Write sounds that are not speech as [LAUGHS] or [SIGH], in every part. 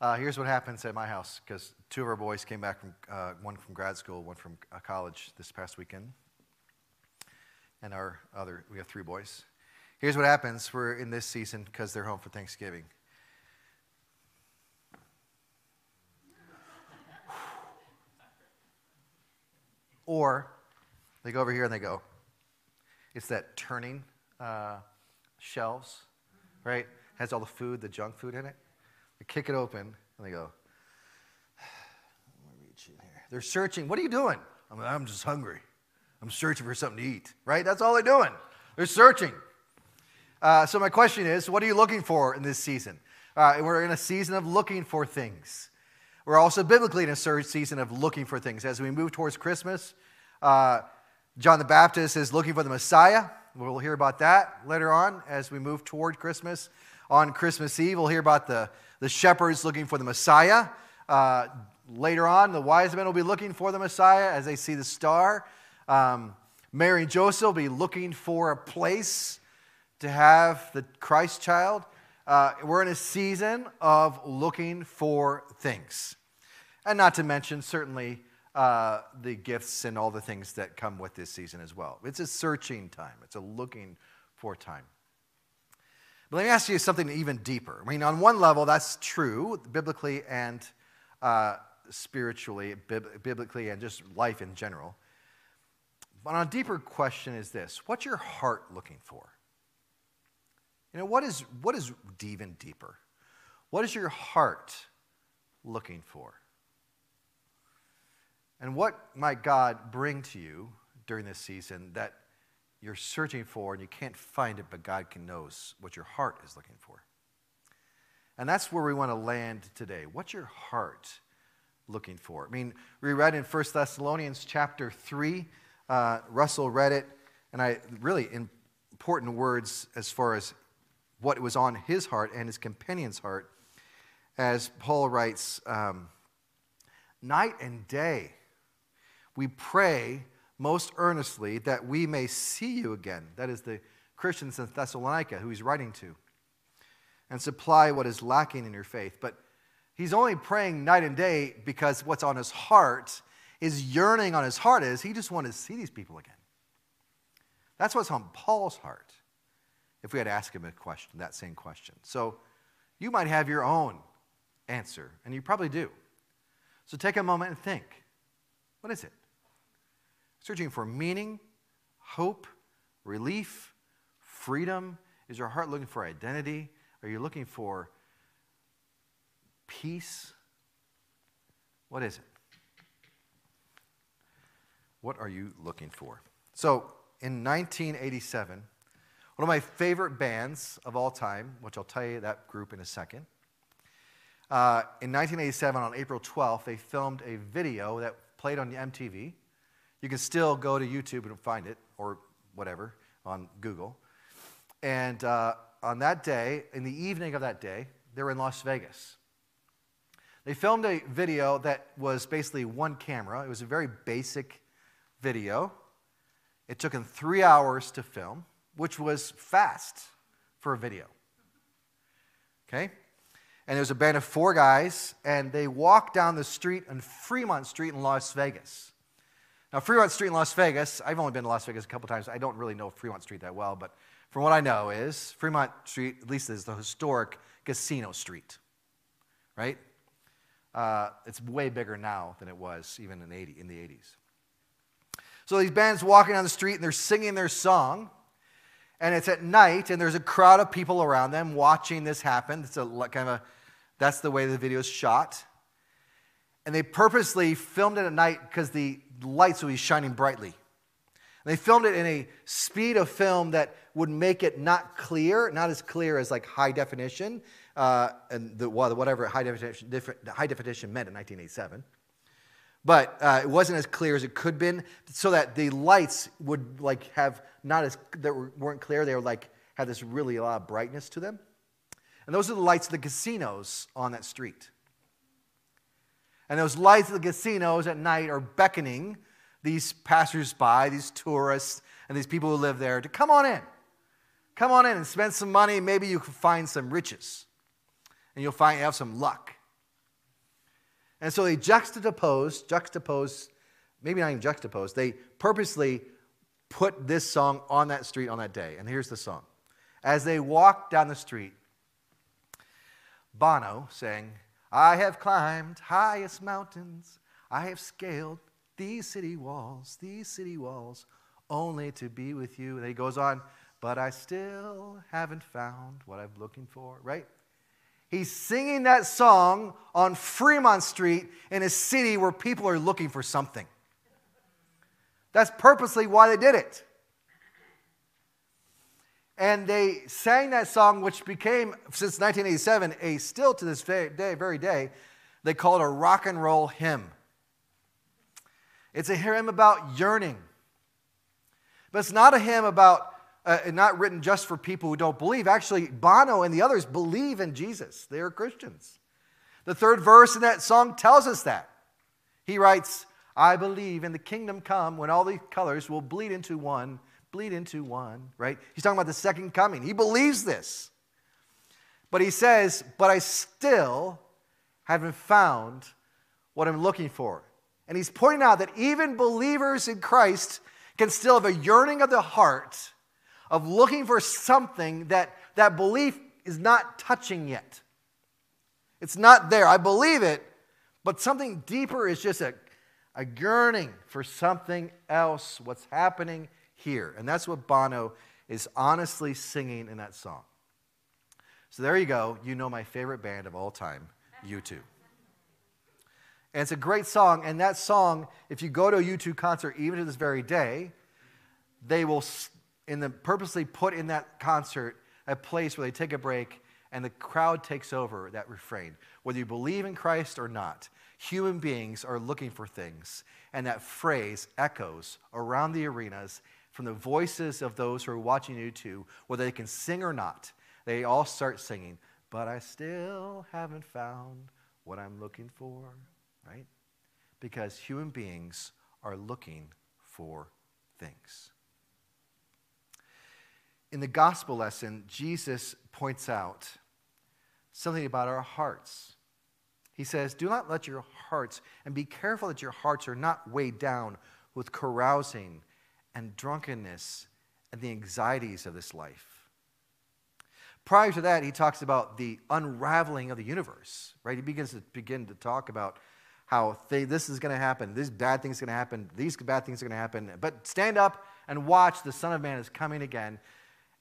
Uh, here's what happens at my house because two of our boys came back from uh, one from grad school, one from uh, college this past weekend, and our other we have three boys. Here's what happens: we're in this season because they're home for Thanksgiving. or they go over here and they go. It's that turning uh, shelves, right? Has all the food, the junk food in it. They kick it open and they go, [SIGHS] reach in here. They're searching. What are you doing? I'm, I'm just hungry. I'm searching for something to eat, right? That's all they're doing. They're searching. Uh, so, my question is what are you looking for in this season? Uh, we're in a season of looking for things. We're also biblically in a search season of looking for things. As we move towards Christmas, uh, John the Baptist is looking for the Messiah. We'll hear about that later on as we move toward Christmas. On Christmas Eve, we'll hear about the the shepherds looking for the Messiah. Uh, later on, the wise men will be looking for the Messiah as they see the star. Um, Mary and Joseph will be looking for a place to have the Christ child. Uh, we're in a season of looking for things. And not to mention, certainly, uh, the gifts and all the things that come with this season as well. It's a searching time, it's a looking for time. But let me ask you something even deeper. I mean, on one level, that's true, biblically and uh, spiritually, bib- biblically, and just life in general. But on a deeper question is this what's your heart looking for? You know, what is, what is even deeper? What is your heart looking for? And what might God bring to you during this season that you're searching for and you can't find it, but God can knows what your heart is looking for. And that's where we want to land today. What's your heart looking for? I mean, we read in 1 Thessalonians chapter 3, uh, Russell read it, and I really important words as far as what was on his heart and his companion's heart, as Paul writes, um, night and day we pray most earnestly that we may see you again. That is the Christians in Thessalonica who he's writing to. And supply what is lacking in your faith. But he's only praying night and day because what's on his heart, his yearning on his heart is he just wanted to see these people again. That's what's on Paul's heart. If we had asked him a question, that same question. So you might have your own answer, and you probably do. So take a moment and think. What is it? Searching for meaning, hope, relief, freedom? Is your heart looking for identity? Are you looking for peace? What is it? What are you looking for? So, in 1987, one of my favorite bands of all time, which I'll tell you that group in a second, uh, in 1987, on April 12th, they filmed a video that played on MTV you can still go to YouTube and find it, or whatever, on Google. And uh, on that day, in the evening of that day, they were in Las Vegas. They filmed a video that was basically one camera. It was a very basic video. It took them three hours to film, which was fast for a video. Okay? And there was a band of four guys, and they walked down the street on Fremont Street in Las Vegas. Now, Fremont Street in Las Vegas, I've only been to Las Vegas a couple times. I don't really know Fremont Street that well, but from what I know is Fremont Street, at least is the historic casino street, right? Uh, it's way bigger now than it was even in, 80, in the 80s. So these bands walking down the street and they're singing their song, and it's at night, and there's a crowd of people around them watching this happen. It's a kind of a, that's the way the video is shot. And they purposely filmed it at night because the lights would be shining brightly. And they filmed it in a speed of film that would make it not clear, not as clear as like high definition, uh, and the, whatever high definition, high definition meant in 1987. But uh, it wasn't as clear as it could have been, so that the lights would like have not as that weren't clear. They were like had this really a lot of brightness to them. And those are the lights of the casinos on that street. And those lights of the casinos at night are beckoning these passersby, these tourists, and these people who live there to come on in. Come on in and spend some money. Maybe you can find some riches. and you'll find you have some luck. And so they juxtapose, juxtapose, maybe not even juxtapose, they purposely put this song on that street on that day. And here's the song. As they walk down the street, Bono sang, I have climbed highest mountains, I have scaled these city walls, these city walls, only to be with you. And he goes on, but I still haven't found what I'm looking for, right? He's singing that song on Fremont Street in a city where people are looking for something. That's purposely why they did it. And they sang that song, which became, since 1987, a still to this day, very day, they call it a rock and roll hymn. It's a hymn about yearning. But it's not a hymn about, uh, not written just for people who don't believe. Actually, Bono and the others believe in Jesus, they are Christians. The third verse in that song tells us that. He writes, I believe in the kingdom come when all the colors will bleed into one, bleed into one, right? He's talking about the second coming. He believes this. But he says, But I still haven't found what I'm looking for. And he's pointing out that even believers in Christ can still have a yearning of the heart of looking for something that that belief is not touching yet. It's not there. I believe it, but something deeper is just a, a yearning for something else, what's happening here. And that's what Bono is honestly singing in that song. So there you go. You know my favorite band of all time, U2. And it's a great song. And that song, if you go to a U2 concert, even to this very day, they will in the, purposely put in that concert a place where they take a break and the crowd takes over that refrain. Whether you believe in Christ or not, human beings are looking for things. And that phrase echoes around the arenas from the voices of those who are watching U2, whether they can sing or not. They all start singing, but I still haven't found what I'm looking for right? Because human beings are looking for things. In the gospel lesson, Jesus points out something about our hearts. He says, Do not let your hearts, and be careful that your hearts are not weighed down with carousing and drunkenness and the anxieties of this life. Prior to that, he talks about the unraveling of the universe, right? He begins to begin to talk about how they, this is going to happen, these bad things going to happen, these bad things are going to happen. But stand up and watch, the Son of Man is coming again.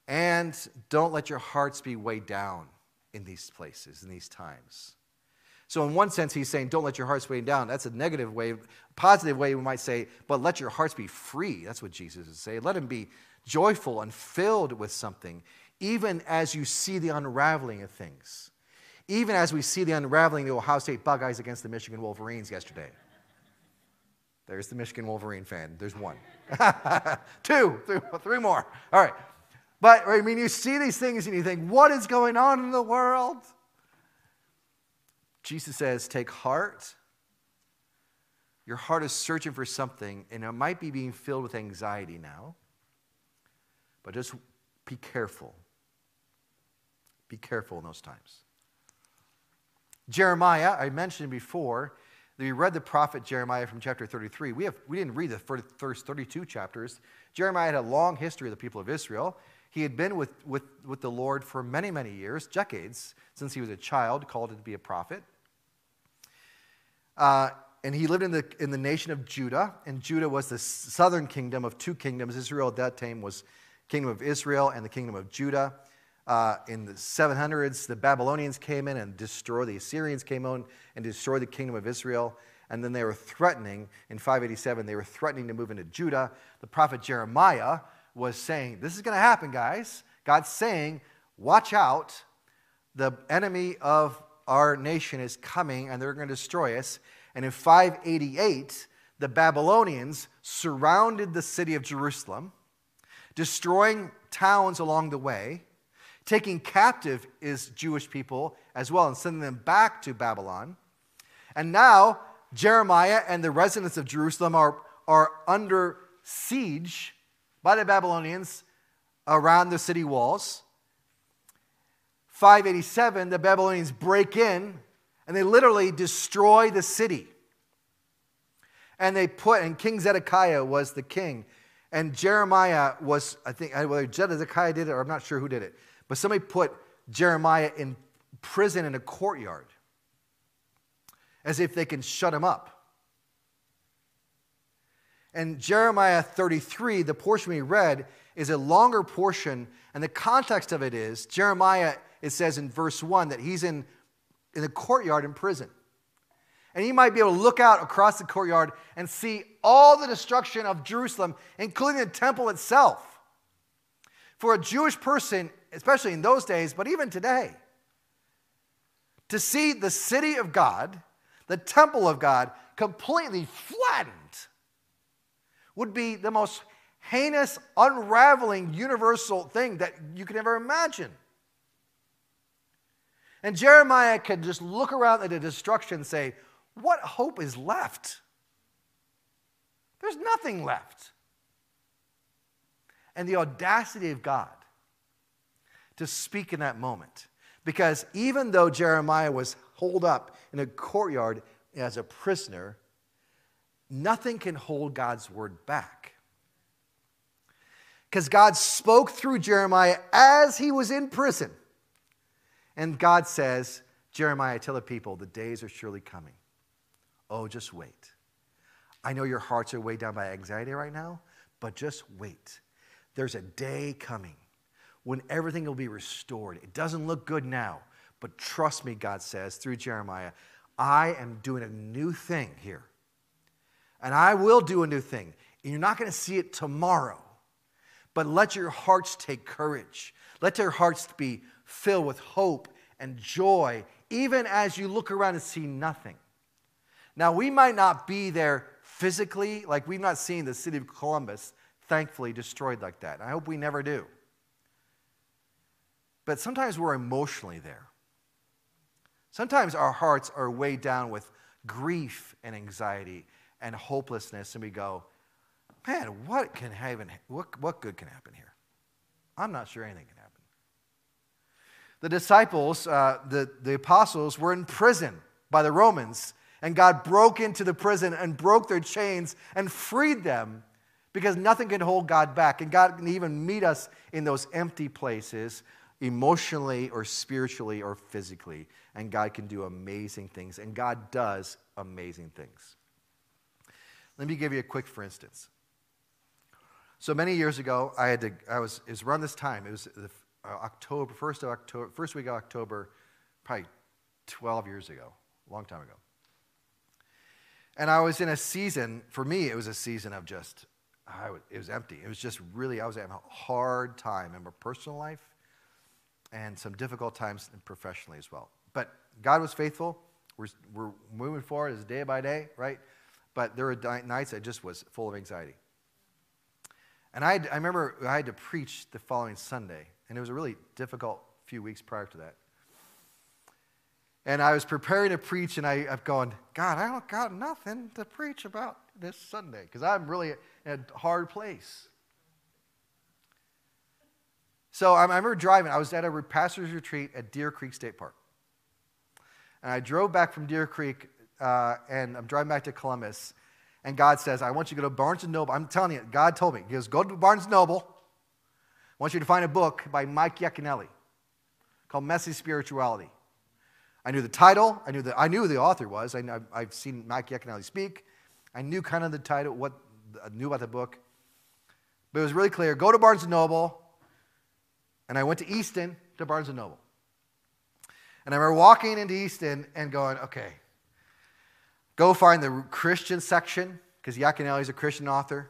And don't let your hearts be weighed down in these places, in these times. So, in one sense, he's saying, don't let your hearts weigh down. That's a negative way. Positive way, we might say, but let your hearts be free. That's what Jesus is saying. Let them be joyful and filled with something, even as you see the unraveling of things even as we see the unraveling of the Ohio State Buckeyes against the Michigan Wolverines yesterday. There's the Michigan Wolverine fan. There's one. [LAUGHS] Two, three, three more. All right. But I mean, you see these things and you think, what is going on in the world? Jesus says, take heart. Your heart is searching for something, and it might be being filled with anxiety now. But just be careful. Be careful in those times. Jeremiah, I mentioned before, we read the prophet Jeremiah from chapter 33. We, have, we didn't read the first 32 chapters. Jeremiah had a long history of the people of Israel. He had been with, with, with the Lord for many, many years, decades, since he was a child, called to be a prophet. Uh, and he lived in the, in the nation of Judah, and Judah was the southern kingdom of two kingdoms. Israel at that time was kingdom of Israel and the kingdom of Judah. Uh, in the 700s, the Babylonians came in and destroyed, the Assyrians came in and destroyed the kingdom of Israel. And then they were threatening, in 587, they were threatening to move into Judah. The prophet Jeremiah was saying, This is going to happen, guys. God's saying, Watch out. The enemy of our nation is coming and they're going to destroy us. And in 588, the Babylonians surrounded the city of Jerusalem, destroying towns along the way taking captive is Jewish people as well and sending them back to Babylon. And now Jeremiah and the residents of Jerusalem are, are under siege by the Babylonians around the city walls. 587, the Babylonians break in and they literally destroy the city. And they put, and King Zedekiah was the king. And Jeremiah was, I think, whether Zedekiah did it or I'm not sure who did it, but somebody put Jeremiah in prison in a courtyard as if they can shut him up. And Jeremiah 33, the portion we read, is a longer portion. And the context of it is Jeremiah, it says in verse 1 that he's in, in the courtyard in prison. And he might be able to look out across the courtyard and see all the destruction of Jerusalem, including the temple itself. For a Jewish person, especially in those days, but even today, to see the city of God, the temple of God, completely flattened would be the most heinous, unraveling, universal thing that you could ever imagine. And Jeremiah could just look around at the destruction and say, What hope is left? There's nothing left. And the audacity of God to speak in that moment. Because even though Jeremiah was holed up in a courtyard as a prisoner, nothing can hold God's word back. Because God spoke through Jeremiah as he was in prison. And God says, Jeremiah, tell the people, the days are surely coming. Oh, just wait. I know your hearts are weighed down by anxiety right now, but just wait. There's a day coming when everything will be restored. It doesn't look good now, but trust me, God says through Jeremiah, I am doing a new thing here. And I will do a new thing. And you're not going to see it tomorrow. But let your hearts take courage. Let your hearts be filled with hope and joy, even as you look around and see nothing. Now, we might not be there physically, like we've not seen the city of Columbus, thankfully, destroyed like that. I hope we never do. But sometimes we're emotionally there. Sometimes our hearts are weighed down with grief and anxiety and hopelessness, and we go, man, what can happen? What, what good can happen here? I'm not sure anything. The disciples, uh, the, the apostles, were in prison by the Romans, and God broke into the prison and broke their chains and freed them because nothing can hold God back. And God can even meet us in those empty places, emotionally or spiritually or physically. And God can do amazing things, and God does amazing things. Let me give you a quick for instance. So many years ago, I had to, I was, it was around this time, it was the, Uh, October, first of October, first week of October, probably 12 years ago, a long time ago. And I was in a season, for me, it was a season of just, was, it was empty. It was just really, I was having a hard time in my personal life and some difficult times professionally as well. But God was faithful. We're, we're moving forward as day by day, right? But there were nights I just was full of anxiety. And I, I remember I had to preach the following Sunday, and it was a really difficult few weeks prior to that. And I was preparing to preach, and I, I'm going, God, I don't got nothing to preach about this Sunday because I'm really in a hard place. So I remember driving. I was at a pastor's retreat at Deer Creek State Park. And I drove back from Deer Creek uh, and I'm driving back to Columbus, and God says, I want you to go to Barnes & Noble. I'm telling you, God told me. He goes, go to Barnes & Noble. I want you to find a book by Mike Yaconelli called Messy Spirituality. I knew the title. I knew, the, I knew who the author was. I, have seen Mike Yaconelli speak. I knew kind of the title, what I knew about the book. But it was really clear. Go to Barnes & Noble. And I went to Easton to Barnes & Noble. And I remember walking into Easton and going, okay, Go find the Christian section, because Yaconelli is a Christian author.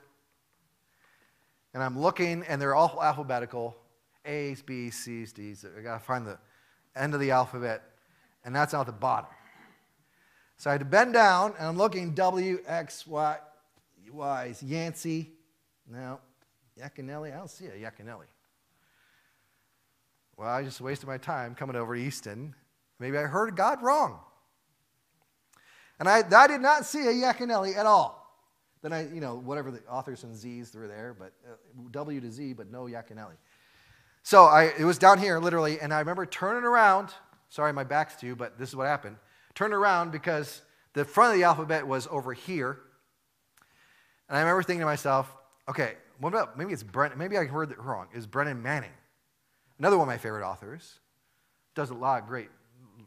And I'm looking, and they're all alphabetical A's, B's, C's, D's. I got to find the end of the alphabet, and that's out the bottom. So I had to bend down, and I'm looking W, X, Y, Y's. Yancey. No. Yaconelli? I don't see a Yaconelli. Well, I just wasted my time coming over to Easton. Maybe I heard God wrong. And I, I did not see a Yaconelli at all. Then I, you know, whatever the authors and Z's were there, but uh, W to Z, but no Yaconelli. So I, it was down here, literally, and I remember turning around. Sorry, my back's to you, but this is what happened. Turned around because the front of the alphabet was over here. And I remember thinking to myself, okay, what about, maybe it's Brennan, maybe I heard it wrong. Is Brennan Manning. Another one of my favorite authors. Does a lot of great,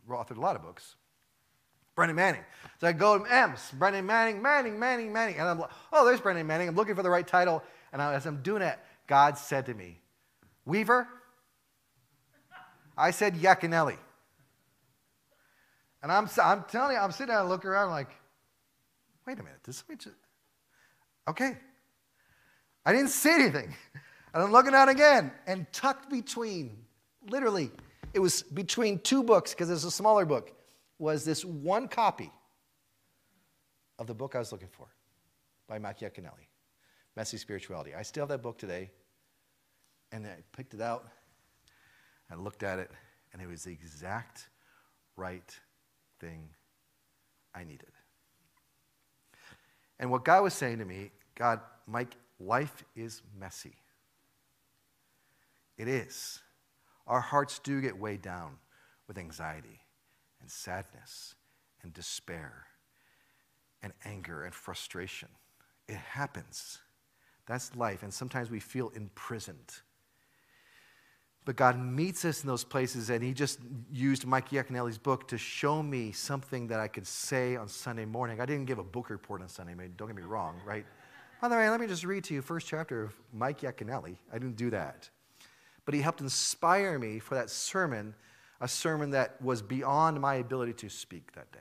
authored a lot of books. Brennan Manning. So I go to M's, Brennan Manning, Manning, Manning, Manning. And I'm like, oh, there's Brennan Manning. I'm looking for the right title. And as I'm doing it, God said to me, Weaver? I said Yaconelli. And I'm, I'm telling you, I'm sitting there and looking around I'm like, wait a minute, this just, okay. I didn't see anything. [LAUGHS] And I'm looking out again, and tucked between, literally, it was between two books, because it's a smaller book, was this one copy of the book I was looking for by Yaconelli, Messy Spirituality. I still have that book today. And I picked it out, I looked at it, and it was the exact right thing I needed. And what God was saying to me, God, Mike, life is messy. It is. Our hearts do get weighed down with anxiety and sadness and despair and anger and frustration. It happens. That's life. And sometimes we feel imprisoned. But God meets us in those places, and He just used Mike Yaconelli's book to show me something that I could say on Sunday morning. I didn't give a book report on Sunday, morning. don't get me wrong, right? By the way, let me just read to you first chapter of Mike Yaconelli. I didn't do that. But he helped inspire me for that sermon, a sermon that was beyond my ability to speak that day.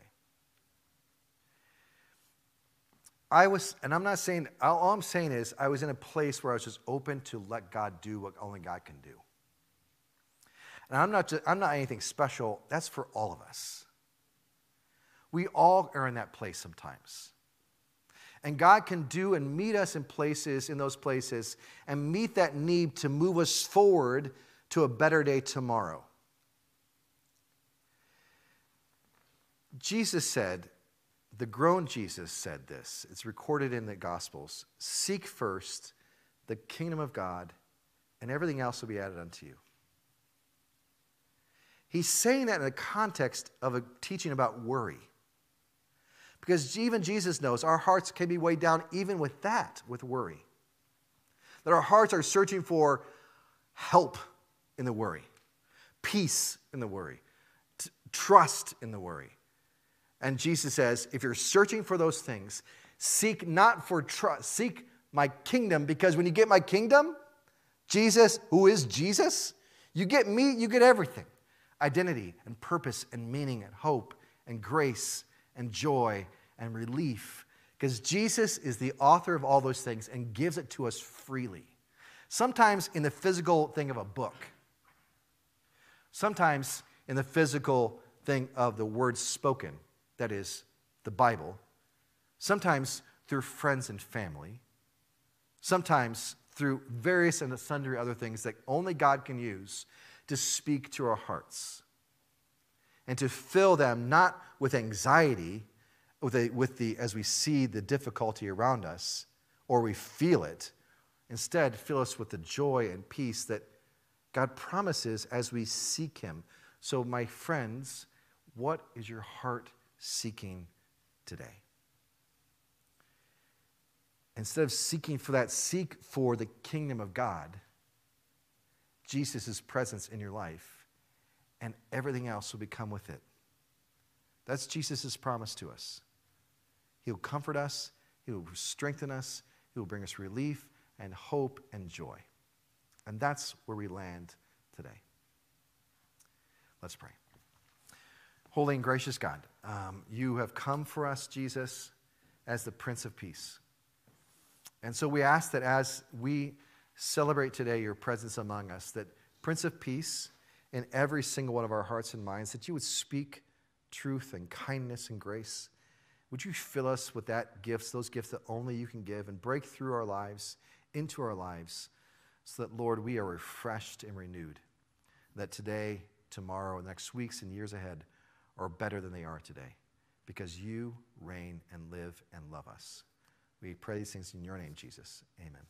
I was, and I'm not saying, all I'm saying is, I was in a place where I was just open to let God do what only God can do. And I'm not, just, I'm not anything special, that's for all of us. We all are in that place sometimes. And God can do and meet us in places, in those places, and meet that need to move us forward to a better day tomorrow. Jesus said, the grown Jesus said this. It's recorded in the Gospels Seek first the kingdom of God, and everything else will be added unto you. He's saying that in the context of a teaching about worry. Because even Jesus knows our hearts can be weighed down even with that, with worry. That our hearts are searching for help in the worry, peace in the worry, t- trust in the worry. And Jesus says, if you're searching for those things, seek not for trust, seek my kingdom, because when you get my kingdom, Jesus, who is Jesus, you get me, you get everything. Identity and purpose and meaning and hope and grace and joy and relief. Because Jesus is the author of all those things and gives it to us freely. Sometimes in the physical thing of a book, sometimes in the physical thing of the words spoken, that is, the Bible, sometimes through friends and family, sometimes through various and sundry other things that only God can use to speak to our hearts and to fill them not with anxiety, with, with the, as we see the difficulty around us or we feel it. Instead, fill us with the joy and peace that God promises as we seek Him. So, my friends, what is your heart seeking today? Instead of seeking for that, seek for the kingdom of God Jesus' presence in your life, and everything else will become with it. That's Jesus' promise to us. He'll comfort us, He will strengthen us, He will bring us relief and hope and joy. And that's where we land today. Let's pray. Holy and gracious God, um, you have come for us, Jesus, as the Prince of Peace. And so we ask that as we celebrate today your presence among us, that Prince of Peace, in every single one of our hearts and minds, that you would speak truth and kindness and grace. Would you fill us with that gifts, those gifts that only you can give, and break through our lives, into our lives, so that, Lord, we are refreshed and renewed. That today, tomorrow, next weeks, and years ahead are better than they are today, because you reign and live and love us. We pray these things in your name, Jesus. Amen.